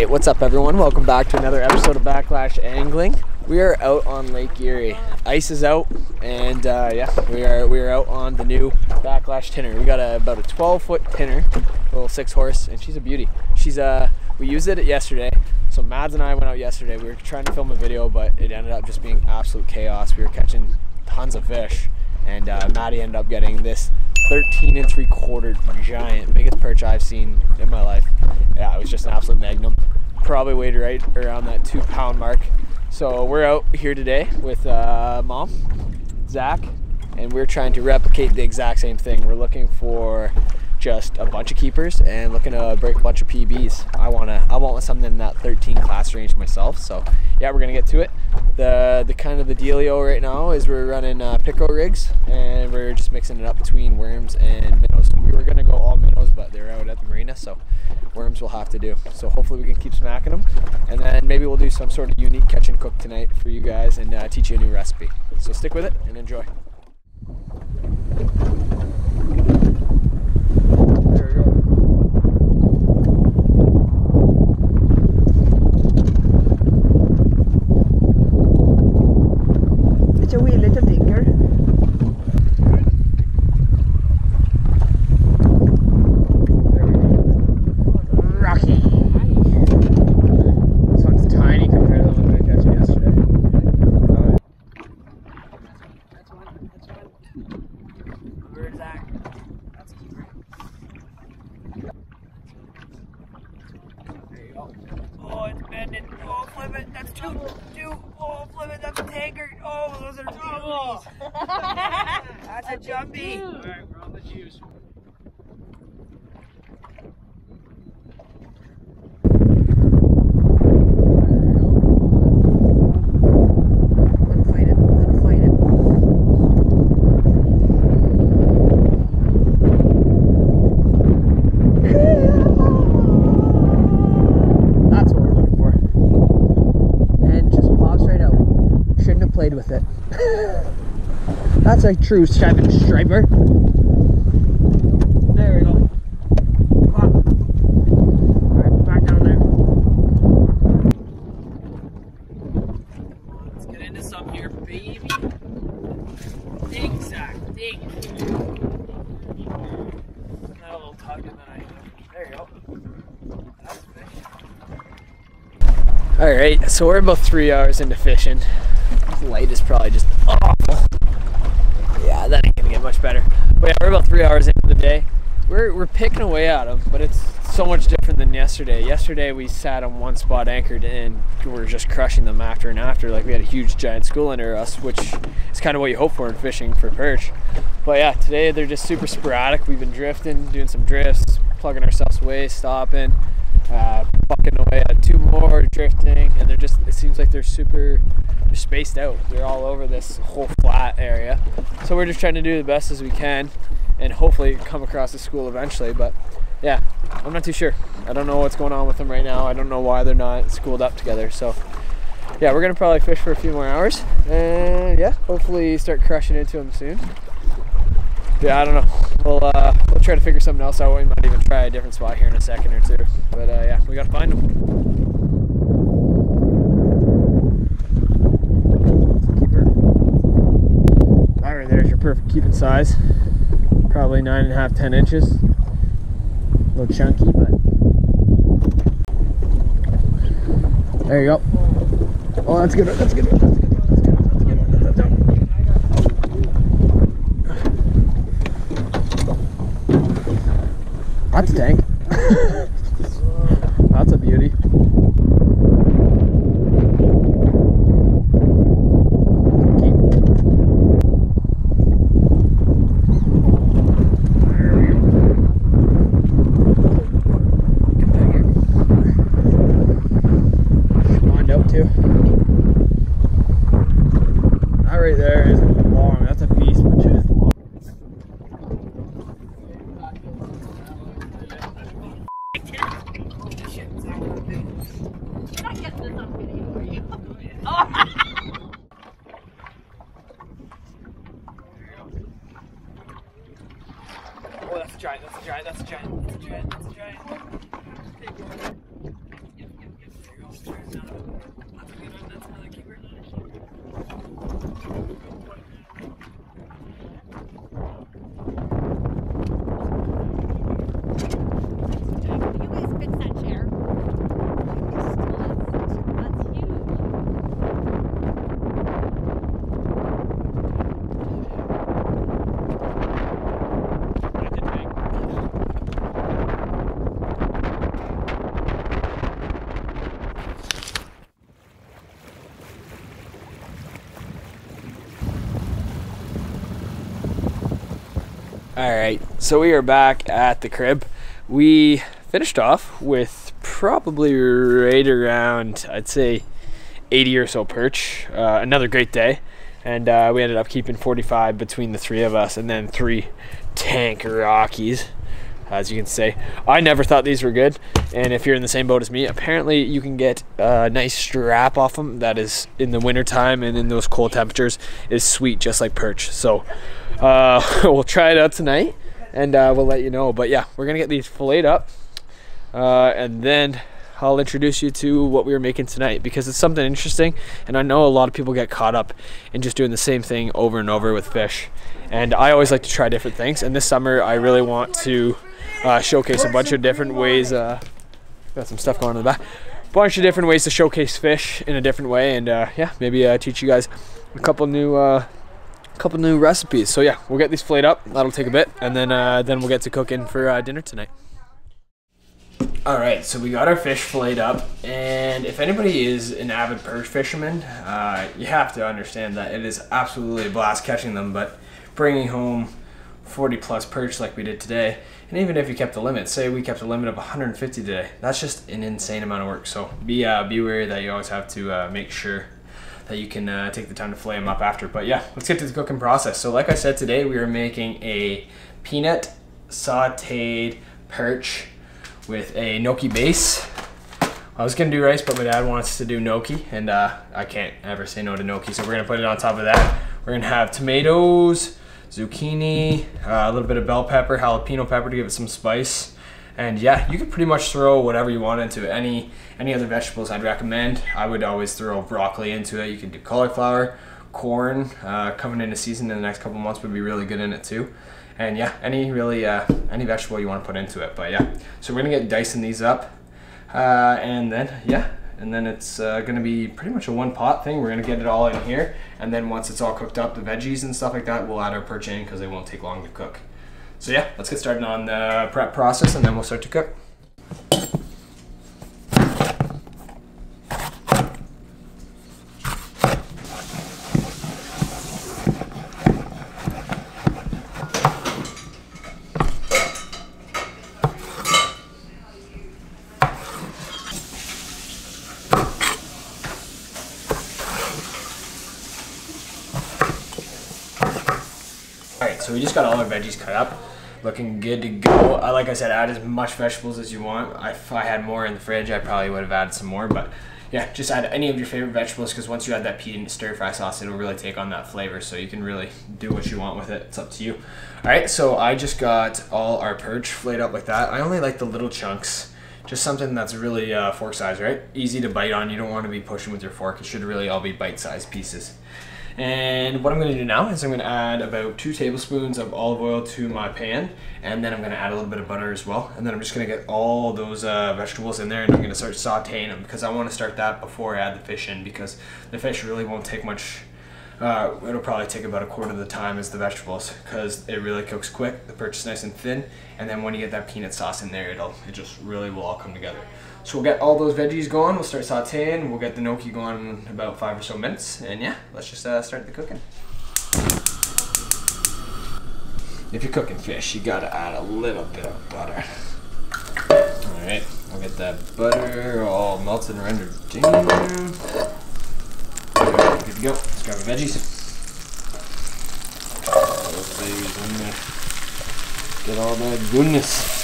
what's up, everyone? Welcome back to another episode of Backlash Angling. We are out on Lake Erie. Ice is out, and uh, yeah, we are we are out on the new Backlash tinner. We got a, about a 12 foot tinner, little six horse, and she's a beauty. She's uh, we used it yesterday. So Mads and I went out yesterday. We were trying to film a video, but it ended up just being absolute chaos. We were catching tons of fish, and uh, Maddie ended up getting this 13 and three quarter giant, biggest perch I've seen in my life. Yeah, it was just an absolute magnum. Probably weighed right around that two pound mark. So we're out here today with uh, mom, Zach, and we're trying to replicate the exact same thing. We're looking for just a bunch of keepers and looking to break a bunch of PBs. I wanna I want something in that 13 class range myself. So yeah, we're gonna get to it. The the kind of the dealio right now is we're running uh, Pico rigs and we're just mixing it up between worms and minnows. We were gonna go all minnows, but they're out at the marina, so worms will have to do. So hopefully we can keep smacking them, and then maybe we'll do some sort of unique catch and cook tonight for you guys and uh, teach you a new recipe. So stick with it and enjoy. There we go. It's a wee little tinker. There we go. Rocky. This one's tiny compared to the one we were catching yesterday. Uh, Where's that? That's a keeper. there you go. Oh, it's bending. Oh, flip it. That's two. Two. Oh. That's a tanker. Oh, those are jumpies. That's a jumpy. Alright, we're on the juice. Let him fight it. Let him fight it. That's what we're looking for. And just pops right out. Shouldn't have played with it. That's a true striping striper. There we go. Alright, back down there. Let's get into some here, baby. Dig, Zach, dig. Now a little tug and then I. There you go. That's fish. All right, so we're about three hours into fishing. This light is probably just awful. Yeah, that ain't gonna get much better. But yeah, we're about three hours into the day. We're, we're picking away at them, but it's so much different than yesterday. Yesterday we sat on one spot anchored and we were just crushing them after and after. Like we had a huge giant school under us, which is kind of what you hope for in fishing for perch. But yeah, today they're just super sporadic. We've been drifting, doing some drifts, plugging ourselves away, stopping, uh, away at two more, drifting, and they're just, it seems like they're super, they're spaced out. They're all over this whole flat area. So we're just trying to do the best as we can and hopefully come across the school eventually. But yeah, I'm not too sure. I don't know what's going on with them right now. I don't know why they're not schooled up together. So yeah, we're gonna probably fish for a few more hours and yeah, hopefully start crushing into them soon. Yeah, I don't know. We'll uh, we'll try to figure something else out. We might even try a different spot here in a second or two. But uh, yeah, we gotta find them. There's your perfect keeping size. Probably nine and a half, ten inches. A little chunky, but there you go. Oh, that's good. That's good. That's good. That's good. That's good. That's good. That's a tank. That's a beauty. Keep. There we go. Come back here. Spawned out too. That right there is long. That's a beast, but just long. Oh, that's a giant, that's a giant, that's a giant, that's a giant, that's a giant. All right, so we are back at the crib. We finished off with probably right around, I'd say, 80 or so perch. Uh, another great day, and uh, we ended up keeping 45 between the three of us, and then three tank Rockies, as you can say. I never thought these were good, and if you're in the same boat as me, apparently you can get a nice strap off them that is in the wintertime and in those cold temperatures is sweet, just like perch. So uh, we'll try it out tonight and uh, we'll let you know. But yeah, we're gonna get these filleted up uh, and then I'll introduce you to what we were making tonight because it's something interesting. And I know a lot of people get caught up in just doing the same thing over and over with fish. And I always like to try different things. And this summer, I really want to uh, showcase a bunch of different ways. Uh, got some stuff going on in the back. Bunch of different ways to showcase fish in a different way, and uh, yeah, maybe uh, teach you guys a couple new couple new recipes. So yeah, we'll get these flayed up. That'll take a bit, and then uh, then we'll get to cooking for uh, dinner tonight. All right, so we got our fish filleted up, and if anybody is an avid perch fisherman, uh, you have to understand that it is absolutely a blast catching them. But bringing home 40 plus perch like we did today, and even if you kept the limit, say we kept a limit of 150 today, that's just an insane amount of work. So be uh, be wary that you always have to uh, make sure that you can uh, take the time to flay them up after. But yeah, let's get to the cooking process. So like I said today, we are making a peanut satay perch with a gnocchi base. I was gonna do rice, but my dad wants to do gnocchi, and uh, I can't ever say no to gnocchi, so we're gonna put it on top of that. We're gonna have tomatoes, zucchini, uh, a little bit of bell pepper, jalapeno pepper to give it some spice. And yeah, you can pretty much throw whatever you want into. Any any other vegetables I'd recommend. I would always throw broccoli into it. You can do cauliflower, corn, uh, coming into season in the next couple months would be really good in it too. And yeah, any really uh, any vegetable you want to put into it. But yeah, so we're gonna get dicing these up, uh, and then yeah, and then it's uh, gonna be pretty much a one pot thing. We're gonna get it all in here, and then once it's all cooked up, the veggies and stuff like that, we'll add our perch in because they won't take long to cook. So yeah, let's get started on the prep process, and then we'll start to cook. So we just got all our veggies cut up. Looking good to go. I, like I said, add as much vegetables as you want. If I had more in the fridge, I probably would have added some more. But yeah, just add any of your favorite vegetables because once you add that pea and stir fry sauce, it'll really take on that flavor. So you can really do what you want with it. It's up to you. Alright, so I just got all our perch flayed up like that. I only like the little chunks. Just something that's really uh, fork size, right? Easy to bite on. You don't want to be pushing with your fork. It should really all be bite-sized pieces. And what I'm gonna do now is I'm gonna add about two tablespoons of olive oil to my pan, and then I'm gonna add a little bit of butter as well. And then I'm just gonna get all those uh, vegetables in there and I'm gonna start sauteing them because I wanna start that before I add the fish in because the fish really won't take much, uh, it'll probably take about a quarter of the time as the vegetables because it really cooks quick. The perch is nice and thin, and then when you get that peanut sauce in there, it'll, it just really will all come together. So we'll get all those veggies going. We'll start sauteing. We'll get the gnocchi going in about five or so minutes. And yeah, let's just uh, start the cooking. If you're cooking fish, you gotta add a little bit of butter. All right, we'll get that butter all melted and rendered down. Good to go. Let's grab our veggies. Those babies in there. Get all that goodness.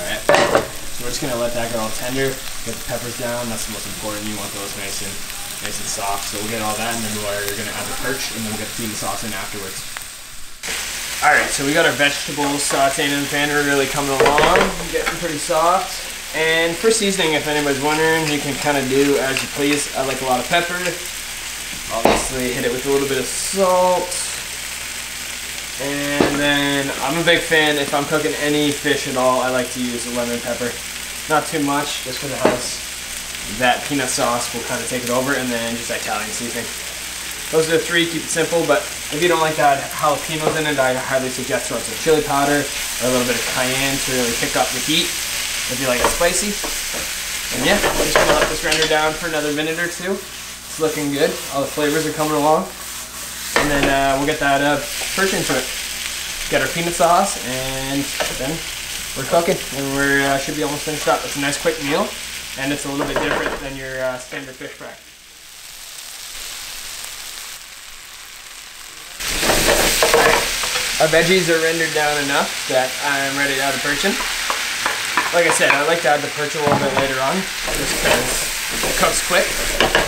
Alright, so we're just gonna let that get all tender, get the peppers down, that's the most important, you want those nice and nice and soft. So we'll get all that and then we're gonna add the perch and then we'll get the peanut sauce in afterwards. Alright, so we got our vegetables sauteing in the pan, we're really coming along, getting pretty soft. And for seasoning, if anybody's wondering, you can kind of do as you please. I like a lot of pepper. Obviously, hit it with a little bit of salt. And then I'm a big fan, if I'm cooking any fish at all, I like to use a lemon pepper. Not too much, just because it has that peanut sauce will kind of take it over, and then just Italian seasoning. Those are the three, keep it simple, but if you don't like add jalapenos in it, I highly suggest throwing some chili powder or a little bit of cayenne to really kick up the heat if you like it spicy. And yeah, just gonna let this render down for another minute or two. It's looking good, all the flavors are coming along. and then uh, we'll get that uh, perch into it. Get our peanut sauce, and then we're cooking, and we uh, should be almost finished up. It's a nice quick meal, and it's a little bit different than your uh, standard fish fry. Our veggies are rendered down enough that I'm ready to add the perch in. Like I said, I like to add the perch a little bit later on, just because it cooks quick.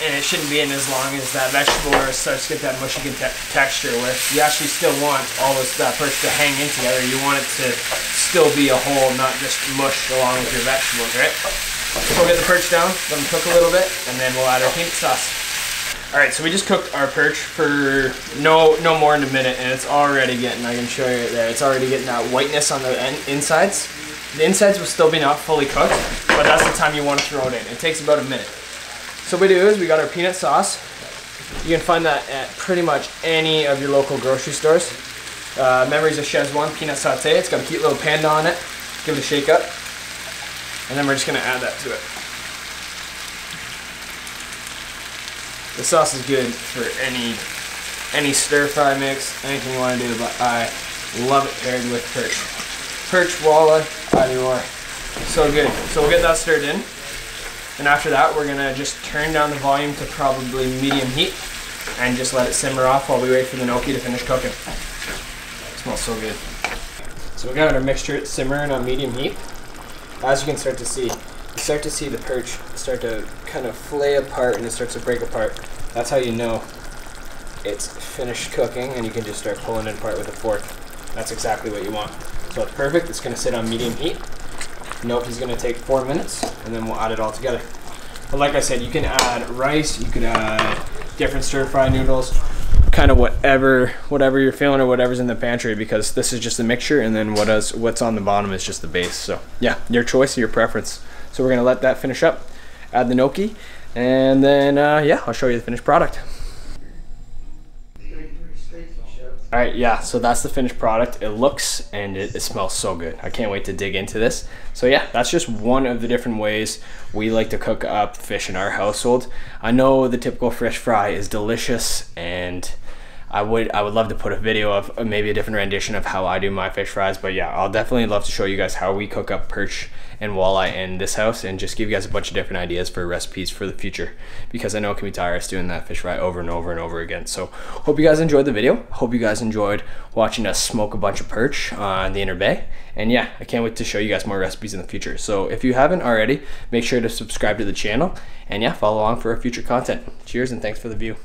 And it shouldn't be in as long as that vegetable or starts to get that mushy te texture where you actually still want all this that perch to hang in together. You want it to still be a whole, not just mush along with your vegetables, right? So we'll get the perch down, let them cook a little bit, and then we'll add our peanut sauce. All right, so we just cooked our perch for no no more than a minute, and it's already getting. I can show you there. It's already getting that whiteness on the insides. The insides will still be not fully cooked, but that's the time you want to throw it in. It takes about a minute. So what we do is we got our peanut sauce. You can find that at pretty much any of your local grocery stores. Uh, Memories of One peanut satay. It's got a cute little panda on it. Give it a shake up, and then we're just gonna add that to it. The sauce is good for any any stir fry mix, anything you want to do, but I love it paired with perch. Perch, walleye, either or. So good. So we'll get that stirred in. And after that, we're gonna just turn down the volume to probably medium heat and just let it simmer off while we wait for the gnocchi to finish cooking. It smells so good. So we got our mixture simmering on medium heat. As you can start to see, you start to see the perch start to kind of flay apart and it starts to break apart. That's how you know it's finished cooking and you can just start pulling it apart with a fork. That's exactly what you want. So it's perfect. It's to sit on medium heat. Nope, he's going to take four minutes and then we'll add it all together. But like I said, you can add rice, you can add different stir fry noodles, kind of whatever whatever you're feeling or whatever's in the pantry because this is just a mixture and then what is what's on the bottom is just the base. So yeah, your choice, your preference. So we're gonna let that finish up, add the gnocchi, and then uh, yeah, I'll show you the finished product. All right, yeah, so that's the finished product. It looks and it, it, smells so good. I can't wait to dig into this. So yeah, that's just one of the different ways we like to cook up fish in our household. I know the typical fish fry is delicious and I would I would love to put a video of uh, maybe a different rendition of how I do my fish fries. But yeah, I'll definitely love to show you guys how we cook up perch and walleye in this house and just give you guys a bunch of different ideas for recipes for the future because I know it can be tiring doing that fish fry over and over and over again. So hope you guys enjoyed the video. Hope you guys enjoyed watching us smoke a bunch of perch uh, on the Inner Bay. And yeah, I can't wait to show you guys more recipes in the future. So if you haven't already, make sure to subscribe to the channel and yeah, follow along for our future content. Cheers and thanks for the view.